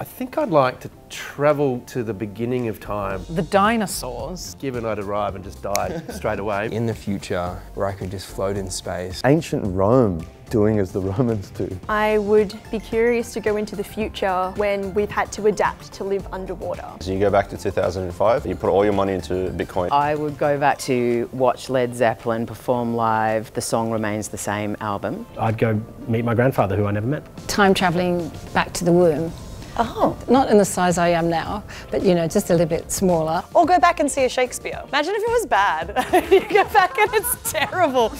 I think I'd like to travel to the beginning of time, The dinosaurs. given I'd arrive and just die straight away. In the future, where I could just float in space. Ancient Rome doing as the Romans do. I would be curious to go into the future when we've had to adapt to live underwater. So you go back to 2005, you put all your money into Bitcoin. I would go back to watch Led Zeppelin perform live The Song Remains the Same album. I'd go meet my grandfather, who I never met. time travelling back to the womb. Oh. Not in the size I am now, but you know, just a little bit smaller. Or go back and see a Shakespeare. Imagine if it was bad. you go back and it's terrible.